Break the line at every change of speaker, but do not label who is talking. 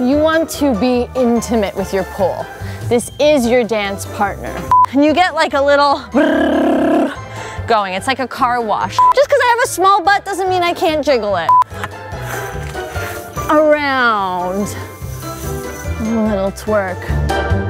You want to be intimate with your pole. This is your dance partner. And you get like a little going. It's like a car wash. Just because I have a small butt doesn't mean I can't jiggle it. Around. A little twerk.